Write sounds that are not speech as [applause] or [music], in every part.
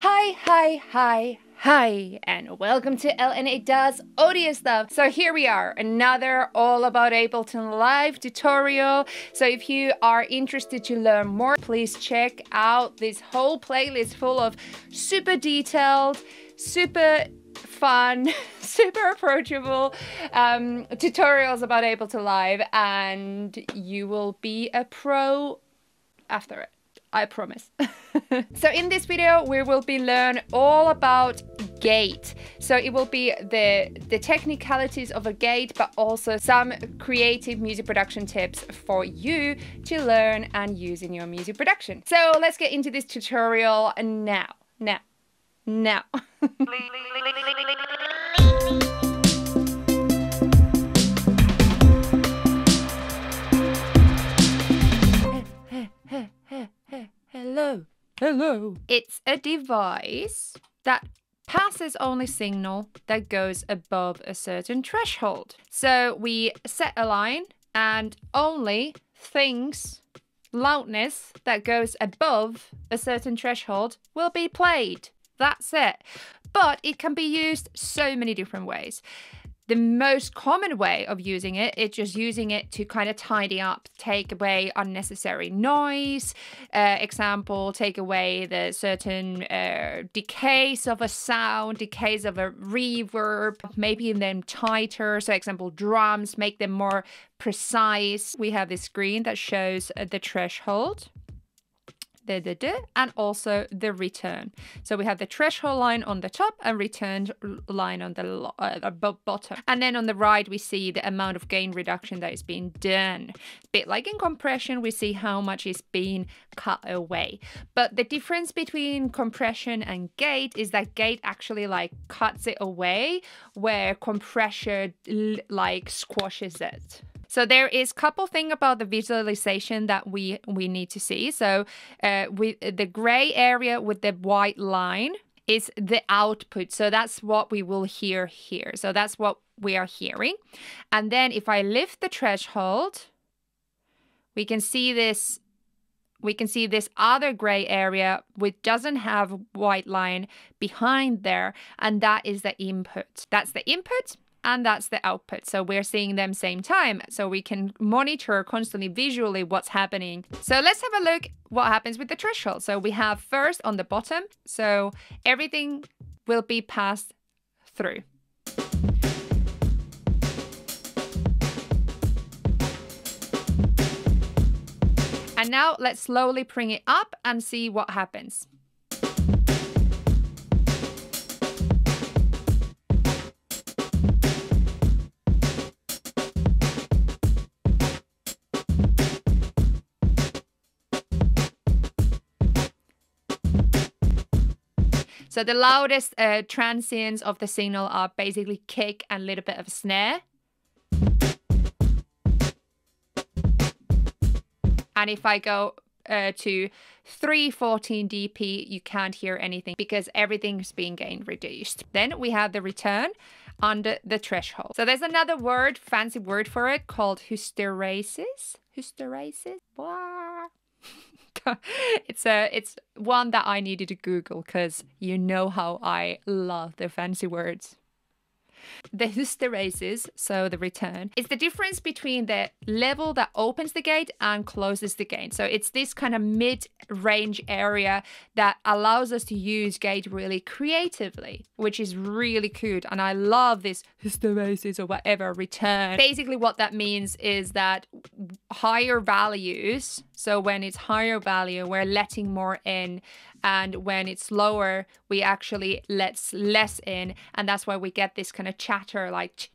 Hi, hi, hi, hi, and welcome to LNA Does Audio Stuff. So here we are, another all about Ableton Live tutorial. So if you are interested to learn more, please check out this whole playlist full of super detailed, super fun, [laughs] super approachable um, tutorials about Ableton Live, and you will be a pro after it. I promise. [laughs] so in this video, we will be learn all about gate. So it will be the, the technicalities of a gate, but also some creative music production tips for you to learn and use in your music production. So let's get into this tutorial now, now, now. [laughs] [laughs] Hello. Hello. It's a device that passes only signal that goes above a certain threshold. So we set a line and only things loudness that goes above a certain threshold will be played. That's it. But it can be used so many different ways the most common way of using it is just using it to kind of tidy up, take away unnecessary noise. Uh, example, take away the certain uh, decays of a sound, decays of a reverb, maybe them tighter. So, example, drums, make them more precise. We have this screen that shows uh, the threshold and also the return. So we have the threshold line on the top and return line on the uh, bottom. And then on the right, we see the amount of gain reduction that is being done. A bit like in compression, we see how much is being cut away. But the difference between compression and gate is that gate actually like cuts it away, where compression like squashes it. So there is a couple thing about the visualization that we we need to see. So uh, with the gray area with the white line is the output. So that's what we will hear here. So that's what we are hearing. And then if I lift the threshold, we can see this we can see this other gray area which doesn't have white line behind there and that is the input. That's the input and that's the output. So we're seeing them same time. So we can monitor constantly visually what's happening. So let's have a look what happens with the threshold. So we have first on the bottom. So everything will be passed through. And now let's slowly bring it up and see what happens. So the loudest uh, transients of the signal are basically kick and a little bit of a snare. And if I go uh, to 314 dB, you can't hear anything because everything's being gain reduced. Then we have the return under the threshold. So there's another word, fancy word for it called hysteresis. Hysteresis? [laughs] it's a it's one that I needed to Google because you know how I love the fancy words. The hysteresis, so the return, is the difference between the level that opens the gate and closes the gate. So it's this kind of mid-range area that allows us to use gate really creatively, which is really good. And I love this hysteresis or whatever return. Basically, what that means is that higher values, so when it's higher value, we're letting more in and when it's lower we actually let less in and that's why we get this kind of chatter like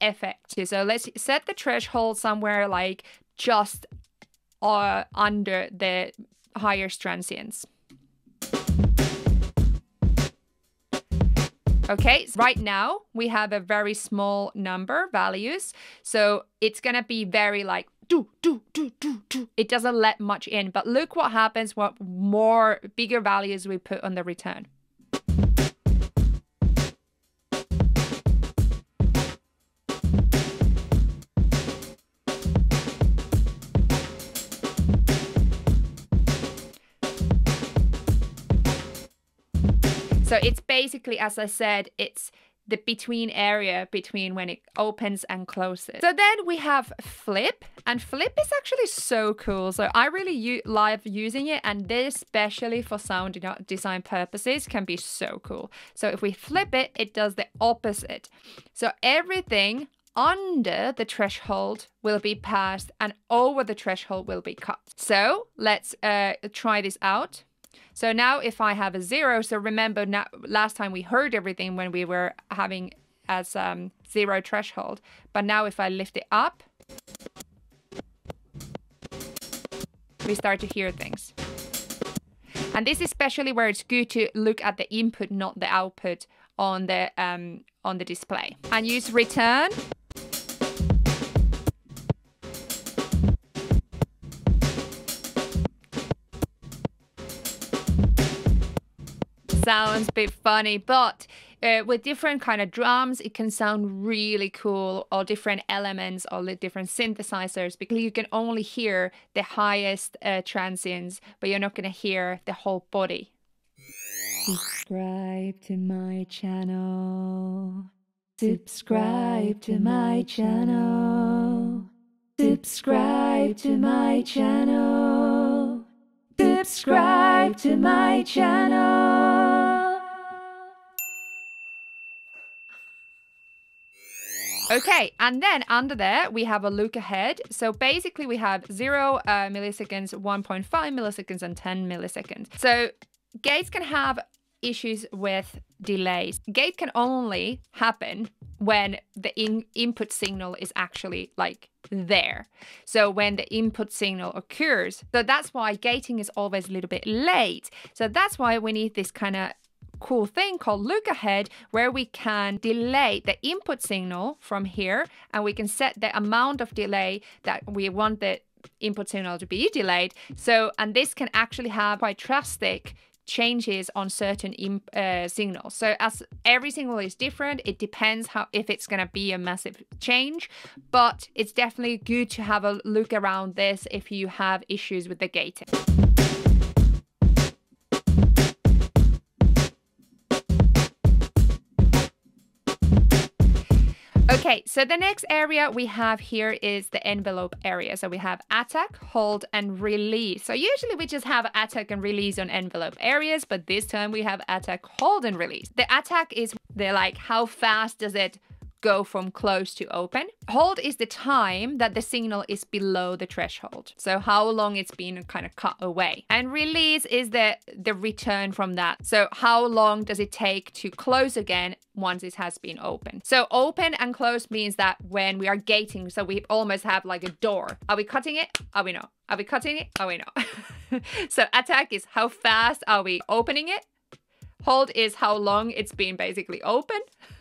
effect so let's set the threshold somewhere like just uh, under the higher transients Okay, so right now we have a very small number values. So it's gonna be very like do, do, do, do, do. It doesn't let much in. But look what happens what more bigger values we put on the return. So it's basically, as I said, it's the between area between when it opens and closes. So then we have flip and flip is actually so cool. So I really love using it and this especially for sound design purposes can be so cool. So if we flip it, it does the opposite. So everything under the threshold will be passed and over the threshold will be cut. So let's uh, try this out. So now if I have a zero, so remember now, last time we heard everything when we were having as um, zero threshold. But now if I lift it up, we start to hear things. And this is especially where it's good to look at the input, not the output on the um, on the display. And use return sounds a bit funny, but uh, with different kind of drums, it can sound really cool, or different elements, or the different synthesizers, because you can only hear the highest uh, transients, but you're not going to hear the whole body. Subscribe to my channel. Subscribe to my channel. Subscribe to my channel. Subscribe to my channel. Okay, and then under there, we have a look ahead. So basically we have 0 uh, milliseconds, 1.5 milliseconds, and 10 milliseconds. So gates can have issues with delays. Gate can only happen when the in input signal is actually like there. So when the input signal occurs. So that's why gating is always a little bit late. So that's why we need this kind of cool thing called look ahead where we can delay the input signal from here and we can set the amount of delay that we want the input signal to be delayed. So, and this can actually have quite drastic changes on certain uh, signals. So as every signal is different, it depends how if it's going to be a massive change, but it's definitely good to have a look around this if you have issues with the gating. Okay, so the next area we have here is the envelope area. So we have attack, hold, and release. So usually we just have attack and release on envelope areas, but this time we have attack, hold, and release. The attack is the like how fast does it go from close to open. Hold is the time that the signal is below the threshold. So how long it's been kind of cut away. And release is the, the return from that. So how long does it take to close again once it has been open. So open and close means that when we are gating, so we almost have like a door. Are we cutting it? Are we not? Are we cutting it? Are we not? [laughs] so attack is how fast are we opening it? Hold is how long it's been basically open [laughs]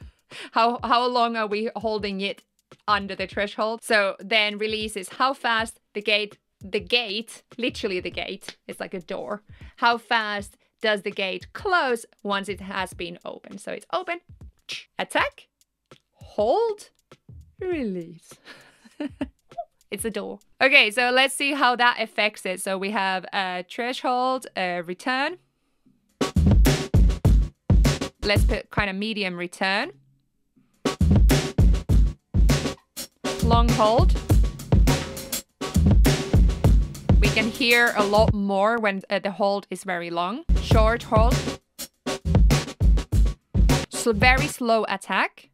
how how long are we holding it under the threshold? So then release is how fast the gate the gate, literally the gate, it's like a door. How fast does the gate close once it has been opened? So it's open, attack, hold, release. [laughs] it's a door. Okay, so let's see how that affects it. So we have a threshold, a return. Let's put kind of medium return. Long hold. We can hear a lot more when uh, the hold is very long. Short hold. So very slow attack.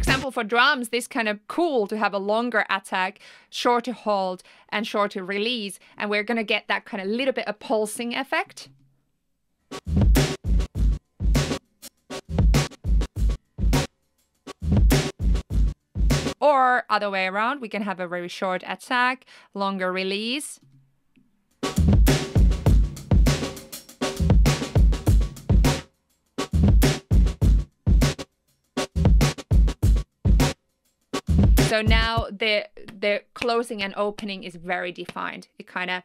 Example for drums, this kind of cool to have a longer attack, shorter hold and shorter release. And we're going to get that kind of little bit of pulsing effect. Or other way around, we can have a very short attack, longer release. So now the the closing and opening is very defined. It kind of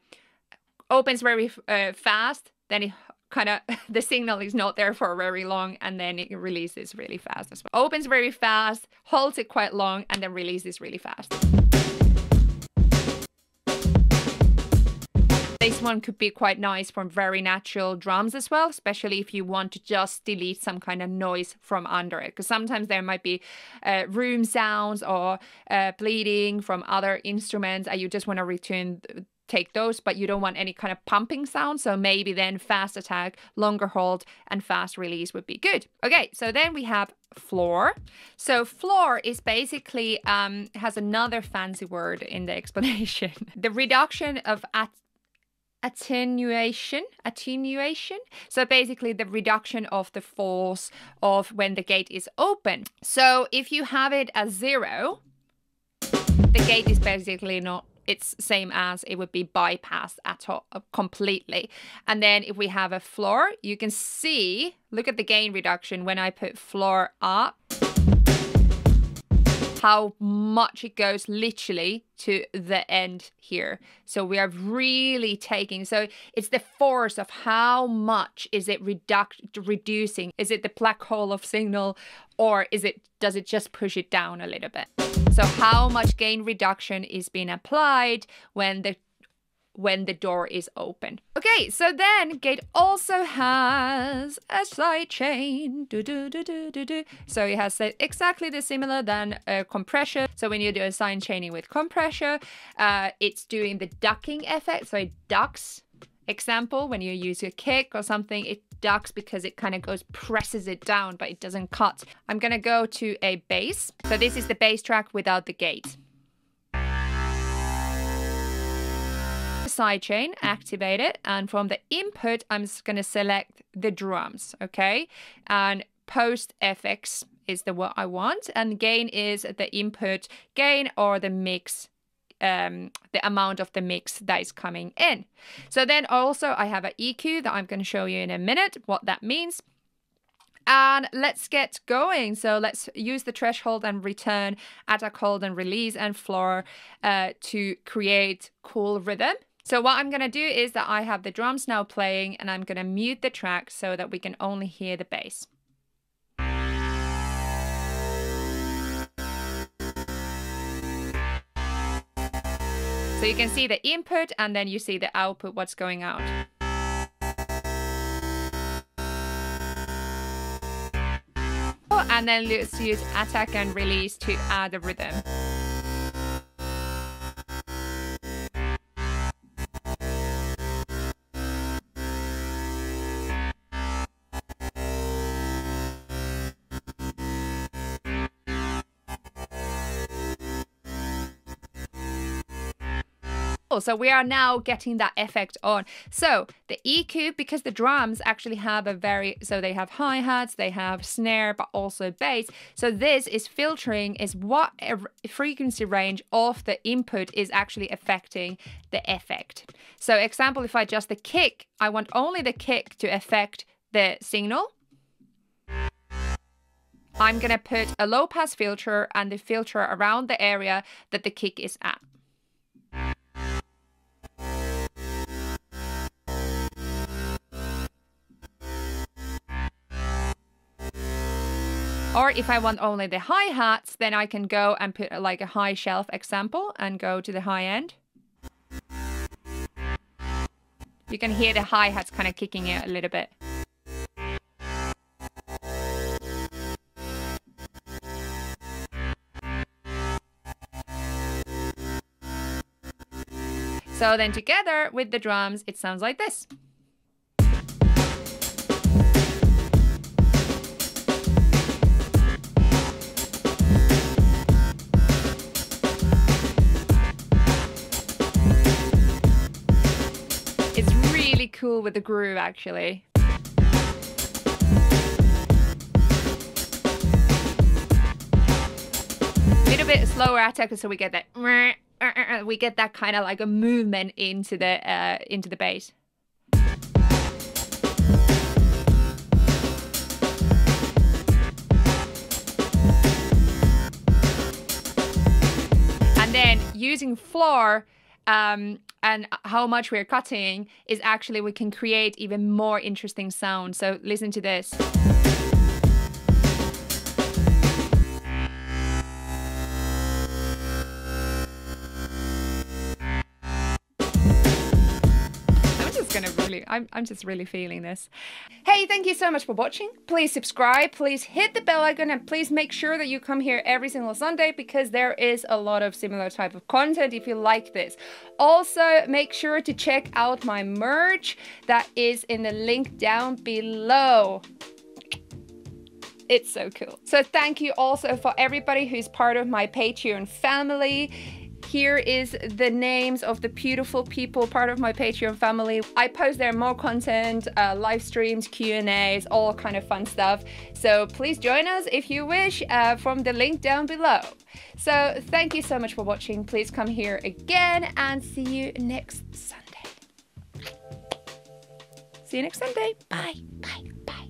opens very uh, fast, then it kind of [laughs] the signal is not there for very long and then it releases really fast as well. Opens very fast, holds it quite long and then releases really fast. This one could be quite nice for very natural drums as well, especially if you want to just delete some kind of noise from under it. Because sometimes there might be uh, room sounds or uh, bleeding from other instruments and you just want to return take those, but you don't want any kind of pumping sound. So maybe then fast attack, longer hold, and fast release would be good. Okay, so then we have floor. So floor is basically um, has another fancy word in the [laughs] explanation. the reduction of at attenuation attenuation. So basically the reduction of the force of when the gate is open. So if you have it as zero the gate is basically not it's same as it would be bypassed at all uh, completely. And then if we have a floor, you can see, look at the gain reduction when I put floor up, how much it goes literally to the end here. So we are really taking, so it's the force of how much is it reducing? Is it the black hole of signal or is it, does it just push it down a little bit? So how much gain reduction is being applied when the when the door is open. Okay, so then Gate also has a side chain. Do, do, do, do, do, do. So it has exactly the similar than a compressor. So when you do a side chaining with compressor, uh, it's doing the ducking effect. So it ducks. Example, when you use a kick or something, it ducks because it kind of goes presses it down, but it doesn't cut. I'm gonna go to a bass. So this is the bass track without the gate. Sidechain, activate it, and from the input, I'm just gonna select the drums, okay? And post FX is the what I want, and gain is the input gain or the mix um, the amount of the mix that is coming in. So then also I have an EQ that I'm going to show you in a minute what that means. And let's get going. So let's use the threshold and return, attack, hold, and release and floor uh, to create cool rhythm. So what I'm going to do is that I have the drums now playing and I'm going to mute the track so that we can only hear the bass. So you can see the input and then you see the output, what's going out. And then let's use attack and release to add the rhythm. So we are now getting that effect on. So the EQ, because the drums actually have a very, so they have hi-hats, they have snare, but also bass. So this is filtering is what frequency range of the input is actually affecting the effect. So example, if I adjust the kick, I want only the kick to affect the signal. I'm going to put a low pass filter and the filter around the area that the kick is at. Or if I want only the hi-hats, then I can go and put uh, like a high shelf example and go to the high end. You can hear the hi-hats kind of kicking it a little bit. So then together with the drums, it sounds like this. With the groove actually. A little bit slower attack so we get that we get that kind of like a movement into the uh, into the bass. And then using floor um, and how much we're cutting is actually we can create even more interesting sound. So listen to this. Really I'm, I'm just really feeling this hey thank you so much for watching please subscribe please hit the bell icon and please make sure that you come here every single sunday because there is a lot of similar type of content if you like this also make sure to check out my merch that is in the link down below it's so cool. So thank you also for everybody who's part of my Patreon family. Here is the names of the beautiful people part of my Patreon family. I post there more content, uh, live streams, Q&As, all kind of fun stuff. So please join us if you wish uh, from the link down below. So thank you so much for watching. Please come here again and see you next Sunday. See you next Sunday. Bye, bye. Bye.